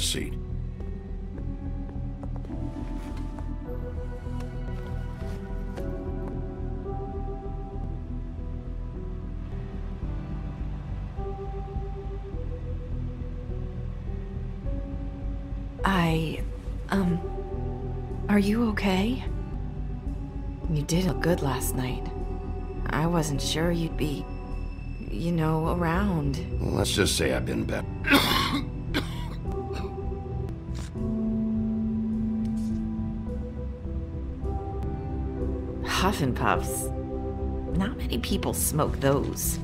Have a seat. I. um. Are you okay? You did look good last night. I wasn't sure you'd be. you know, around. Let's just say I've been better. Huff and Puffs. Not many people smoke those.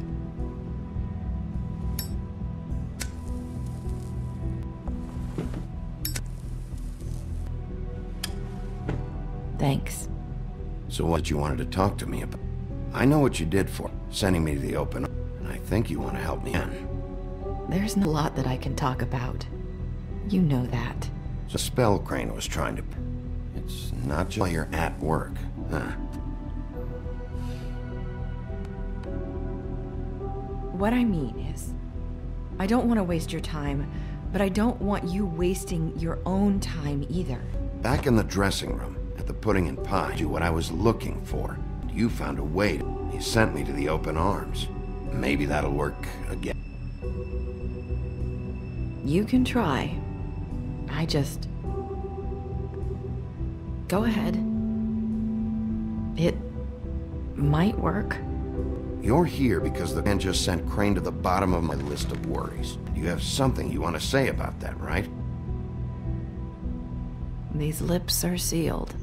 Thanks. So what you wanted to talk to me about? I know what you did for sending me to the open, and I think you want to help me in. There's not a lot that I can talk about. You know that. The spell Crane was trying to... It's not just while you're at work, huh? What I mean is, I don't want to waste your time, but I don't want you wasting your own time either. Back in the dressing room, at the pudding and pie, you what I was looking for. You found a way. To, you sent me to the open arms. Maybe that'll work again. You can try. I just. Go ahead. It might work. You're here because the man just sent Crane to the bottom of my list of worries. You have something you want to say about that, right? These lips are sealed.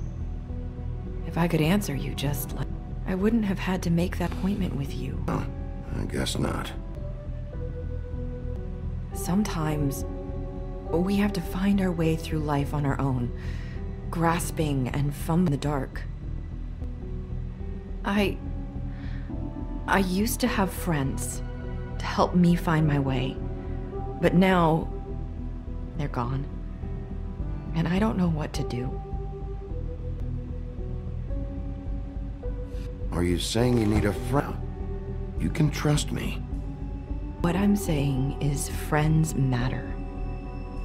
If I could answer you just like. I wouldn't have had to make that appointment with you. I guess not. Sometimes we have to find our way through life on our own, grasping and fumbling in the dark. I. I used to have friends to help me find my way, but now they're gone, and I don't know what to do. Are you saying you need a friend? You can trust me. What I'm saying is friends matter.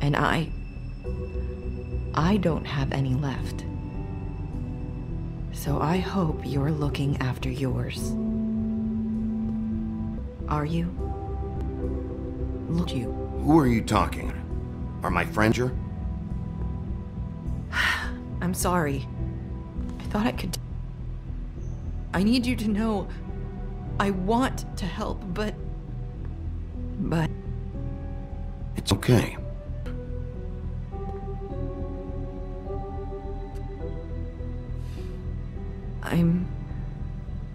And I... I don't have any left. So I hope you're looking after yours. Are you? Look you. Who are you talking? Are my friends here? I'm sorry. I thought I could... I need you to know I want to help, but... But... It's okay. I'm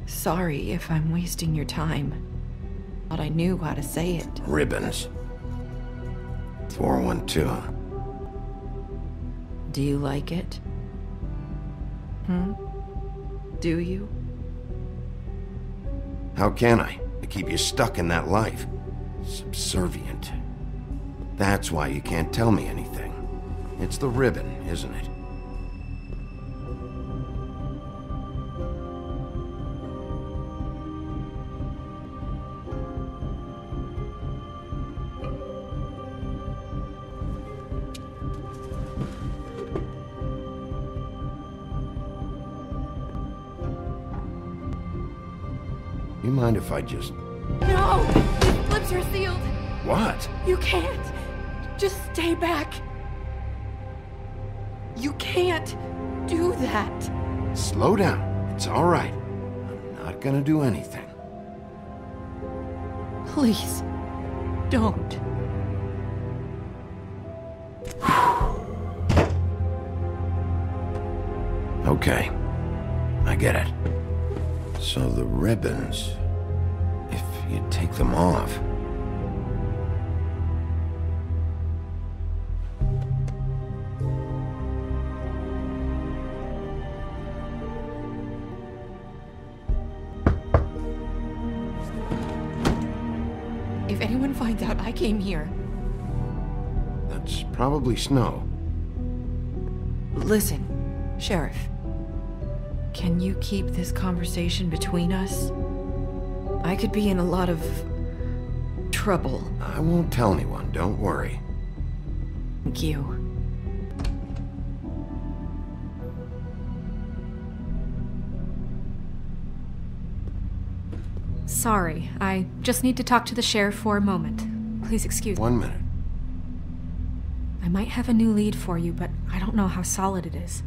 sorry if I'm wasting your time. Thought I knew how to say it. Ribbons. 412. Do you like it? Hmm? Do you? How can I? I keep you stuck in that life. Subservient. That's why you can't tell me anything. It's the ribbon, isn't it? You mind if I just... No! His lips are sealed! What? You can't! Just stay back! You can't do that! Slow down. It's all right. I'm not gonna do anything. Please, don't. Okay. I get it. So the ribbons... If you take them off... If anyone finds out I came here, That's probably Snow. listen, Sheriff, can you keep this conversation between us? I could be in a lot of trouble. I won't tell anyone, don't worry. Thank you. Sorry, I just need to talk to the sheriff for a moment. Please excuse me. One minute. I might have a new lead for you, but I don't know how solid it is.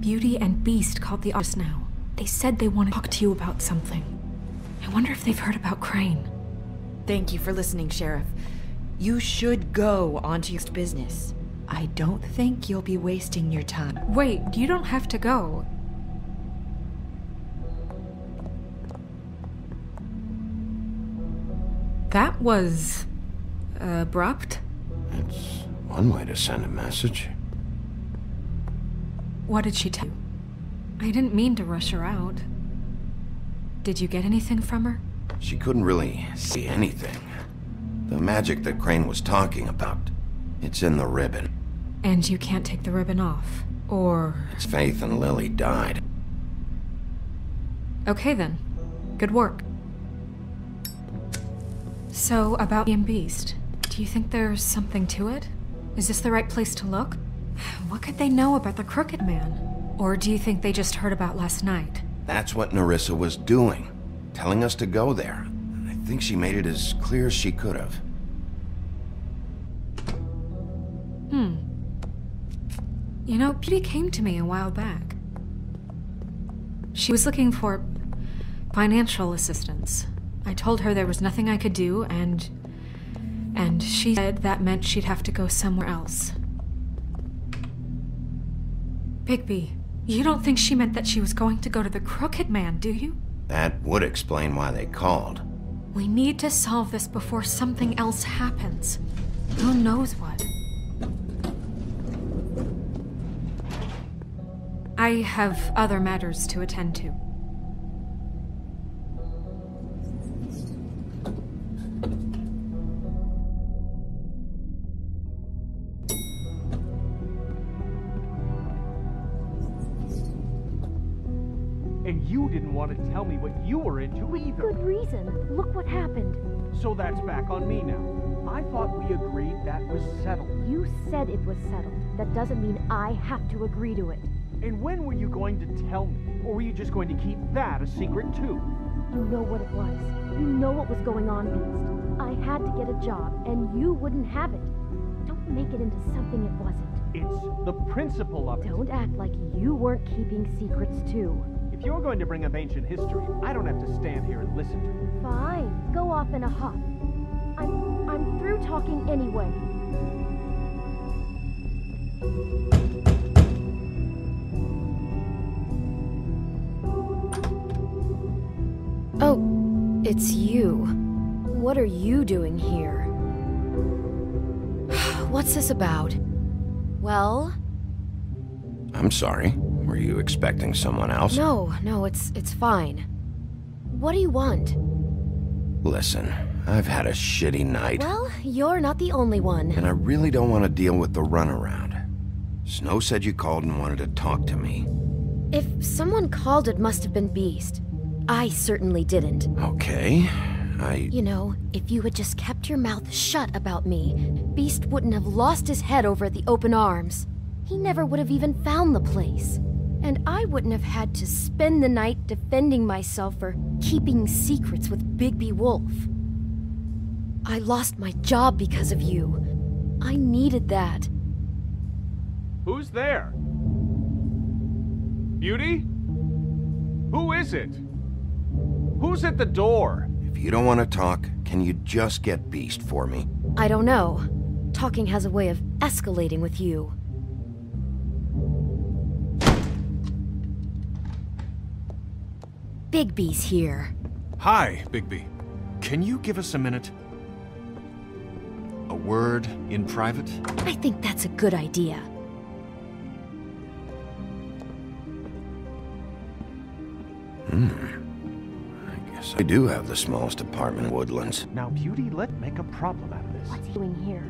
Beauty and Beast called the office now. They said they want to talk to you about something. I wonder if they've heard about Crane. Thank you for listening, Sheriff. You should go on to your business. I don't think you'll be wasting your time. Wait, you don't have to go. That was abrupt. It's one way to send a message. What did she tell you? I didn't mean to rush her out. Did you get anything from her? She couldn't really see anything. The magic that Crane was talking about, it's in the ribbon. And you can't take the ribbon off. Or. It's Faith and Lily died. Okay then. Good work. So, about and Beast, do you think there's something to it? Is this the right place to look? What could they know about the Crooked Man? Or do you think they just heard about last night? That's what Nerissa was doing, telling us to go there. I think she made it as clear as she could have. Hmm. You know, Beauty came to me a while back. She was looking for financial assistance. I told her there was nothing I could do, and. and she said that meant she'd have to go somewhere else. Bigby, you don't think she meant that she was going to go to the Crooked Man, do you? That would explain why they called. We need to solve this before something else happens. Who knows what? I have other matters to attend to. You were into either. Good reason. Look what happened. So that's back on me now. I thought we agreed that was settled. You said it was settled. That doesn't mean I have to agree to it. And when were you going to tell me? Or were you just going to keep that a secret too? You know what it was. You know what was going on, Beast. I had to get a job, and you wouldn't have it. Don't make it into something it wasn't. It's the principle of it. Don't act like you weren't keeping secrets too. If you're going to bring up ancient history, I don't have to stand here and listen to it. Fine. Go off in a huff. I'm I'm through talking anyway. Oh, it's you. What are you doing here? What's this about? Well, I'm sorry. Were you expecting someone else? no, no, it's it's fine. What do you want? Listen, I've had a shitty night, Well, you're not the only one. and I really don't want to deal with the runaround. Snow said you called and wanted to talk to me. If someone called, it must have been Beast. I certainly didn't. Okay. I. You know, if you had just kept your mouth shut about me, Beast wouldn't have lost his head over at the open arms. He never would have even found the place. And I wouldn't have had to spend the night defending myself for keeping secrets with Bigby Wolf. I lost my job because of you. I needed that. Who's there? Beauty? Who is it? Who's at the door? If you don't want to talk, can you just get Beast for me? I don't know. Talking has a way of escalating with you. Bigby's here. Hi, Bigby. Can you give us a minute? A word in private? I think that's a good idea. Hmm. I guess I do have the smallest apartment in Woodlands. Now, Beauty, let's make a problem out of this. What's he doing here?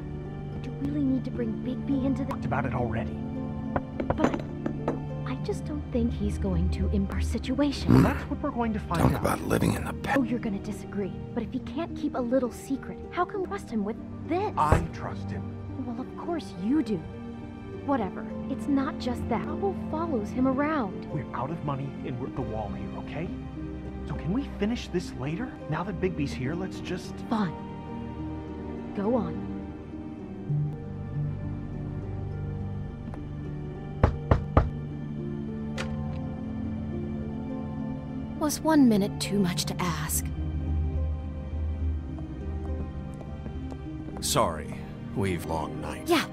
Do you really need to bring Bigby into the... Talked about it already. But I just don't think he's going to imp our situation. Hmm? That's what we're going to find Talk out. about living in the past. Oh, you're gonna disagree. But if he can't keep a little secret, how can we trust him with this? I trust him. Well, of course you do. Whatever. It's not just that. Trouble follows him around. We're out of money and we're at the wall here, okay? So can we finish this later? Now that Bigby's here, let's just... Fine. Go on. Was one minute too much to ask? Sorry, we've long night. Yeah.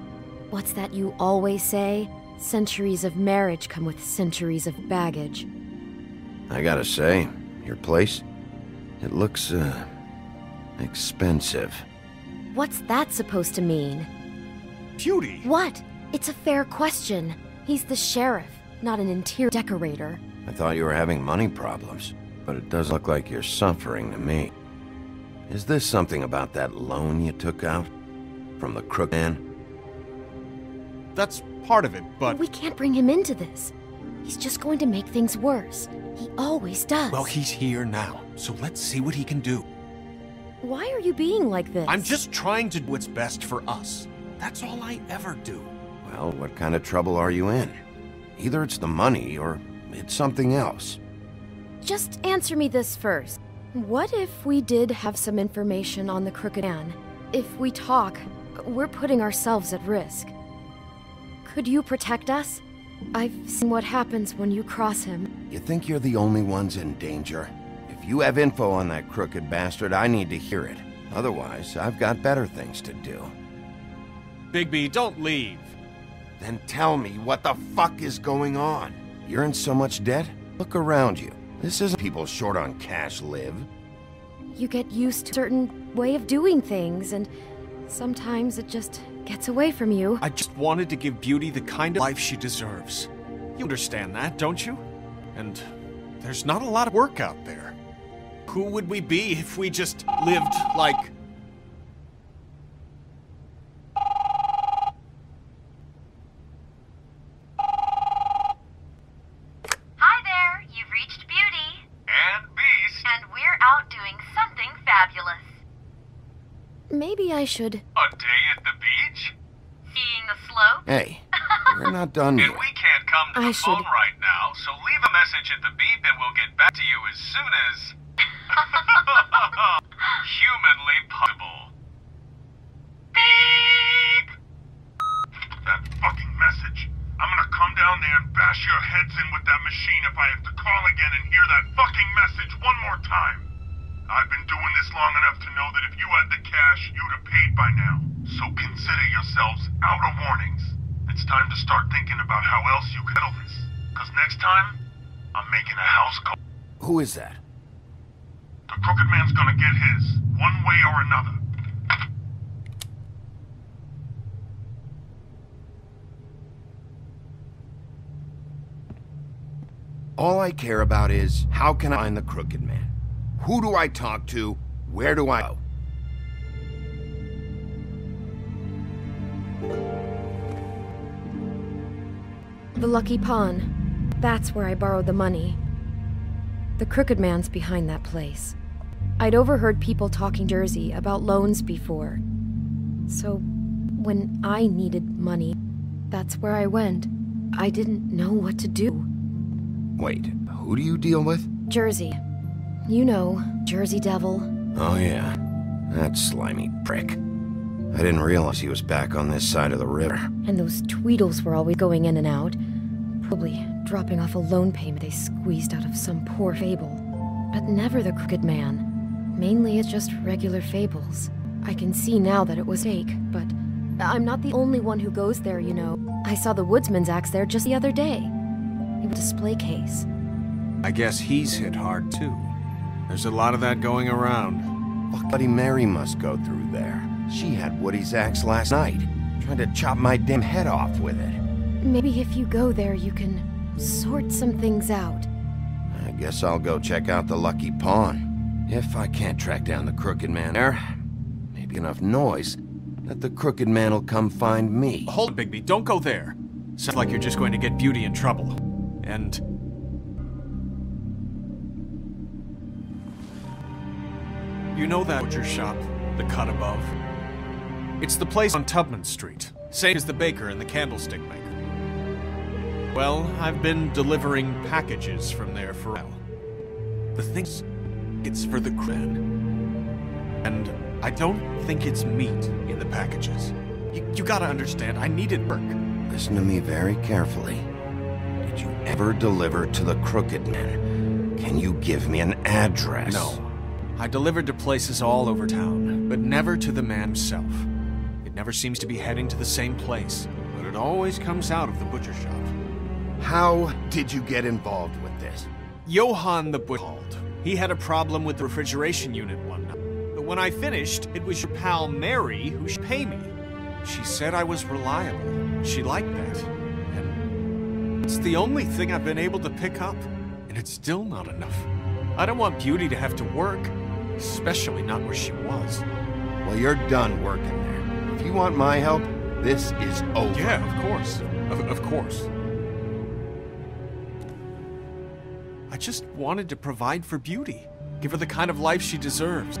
What's that you always say? Centuries of marriage come with centuries of baggage. I gotta say, your place, it looks, uh, expensive. What's that supposed to mean? Beauty! What? It's a fair question. He's the sheriff, not an interior decorator. I thought you were having money problems, but it does look like you're suffering to me. Is this something about that loan you took out? From the Crooked Man? That's part of it, but. We can't bring him into this. He's just going to make things worse. He always does. Well, he's here now, so let's see what he can do. Why are you being like this? I'm just trying to do what's best for us. That's all I ever do. Well, what kind of trouble are you in? Either it's the money or it's something else. Just answer me this first. What if we did have some information on the Crooked Man? If we talk, we're putting ourselves at risk. Could you protect us? I've seen what happens when you cross him. You think you're the only ones in danger? If you have info on that crooked bastard, I need to hear it. Otherwise, I've got better things to do. Bigby, don't leave. Then tell me what the fuck is going on? You're in so much debt? Look around you. This isn't people short on cash live. You get used to a certain way of doing things, and sometimes it just gets away from you. I just wanted to give Beauty the kind of life she deserves. You understand that, don't you? And there's not a lot of work out there. Who would we be if we just lived like. Hi there, you've reached Beauty. And Beast! And we're out doing something fabulous. Maybe I should. A day at the beach? Seeing the slope? Hey, we're not done yet. can't come to the I should- phone right now, so leave a message at the beep and we'll get back to you as soon as... humanly possible. Beep! That fucking message. I'm gonna come down there and bash your heads in with that machine if I have to call again and hear that fucking message one more time. I've been doing this long enough to know that if you had the cash, you'd have paid by now. So consider yourselves out of warnings. It's time to start thinking about how else you can handle this. Cause next time, I'm making a house call. Who is that? The crooked man's gonna get his, one way or another. All I care about is how can I find the crooked man? Who do I talk to? Where do I go? The Lucky Pawn. That's where I borrowed the money. The Crooked Man's behind that place. I'd overheard people talking Jersey about loans before. So, when I needed money, that's where I went. I didn't know what to do. Wait, who do you deal with? Jersey. You know, Jersey Devil. Oh, yeah. That slimy prick. I didn't realize he was back on this side of the river. And those Tweedles were always going in and out. Probably dropping off a loan payment they squeezed out of some poor fable. But never the Crooked Man. Mainly it's just regular fables. I can see now that it was fake, but I'm not the only one who goes there, you know. I saw the Woodsman's axe there just the other day. It was a display case. I guess he's hit hard too. There's a lot of that going around. Fuck, Bloody Mary must go through there. She had Woody's axe last night, trying to chop my damn head off with it. Maybe if you go there, you can sort some things out. I guess I'll go check out the Lucky Pawn. If I can't track down the Crooked Man there, maybe enough noise that the Crooked Man will come find me. Hold, Bigby, don't go there. Sounds like you're just going to get Beauty in trouble. and You know that butcher shop, the cut above? It's the place on Tubman Street, same as the baker and the candlestick maker. Well, I've been delivering packages from there for a while. The thing's, it's for the clan. And I don't think it's meat in the packages. You, you gotta understand, I needed work. Listen to me very carefully. Did you ever deliver to the Crooked Men? Can you give me an address? No. I delivered to places all over town, but never to the man himself. It never seems to be heading to the same place, but it always comes out of the butcher shop. How did you get involved with this? Johann the butcher called. He had a problem with the refrigeration unit one night. But when I finished, it was your pal Mary who should pay me. She said I was reliable. She liked that. And it's the only thing I've been able to pick up, and it's still not enough. I don't want Beauty to have to work, especially not where she was. Well, you're done working there. If you want my help, this is over. Yeah, of course. Of, of course. I just wanted to provide for Beauty. Give her the kind of life she deserves.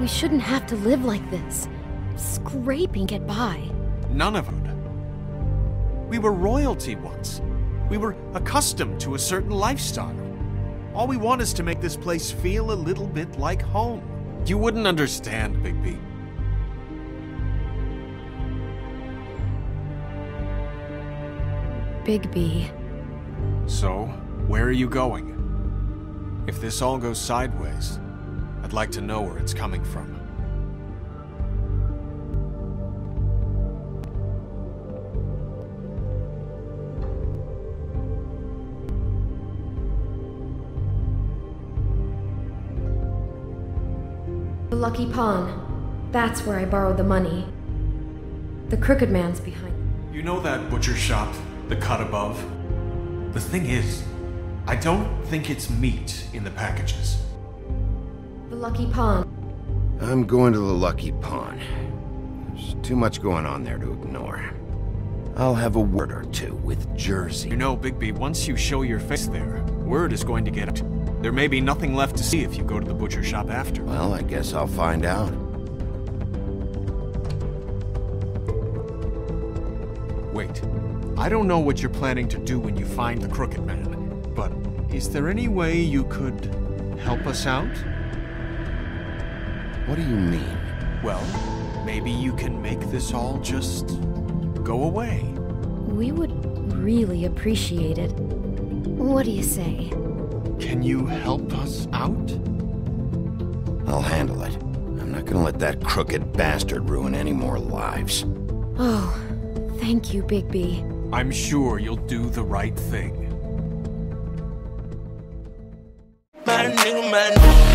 We shouldn't have to live like this. Scraping it by. None of it. We were royalty once. We were accustomed to a certain lifestyle. All we want is to make this place feel a little bit like home. You wouldn't understand, Bigby. Bigby. So, where are you going? If this all goes sideways, I'd like to know where it's coming from. Lucky Pawn. That's where I borrowed the money. The Crooked Man's behind. You know that butcher shop, the cut above? The thing is, I don't think it's meat in the packages. The Lucky Pawn. I'm going to the Lucky Pawn. There's too much going on there to ignore. I'll have a word or two with Jersey. You know, Bigby, once you show your face there, word is going to get out. There may be nothing left to see if you go to the butcher shop after. Well, I guess I'll find out. Wait. I don't know what you're planning to do when you find the Crooked Man, but is there any way you could help us out? What do you mean? Well, maybe you can make this all just go away. We would really appreciate it. What do you say? Can you help us out? I'll handle it. I'm not gonna let that crooked bastard ruin any more lives. Oh, thank you, Bigby. I'm sure you'll do the right thing. Mad nigga, mad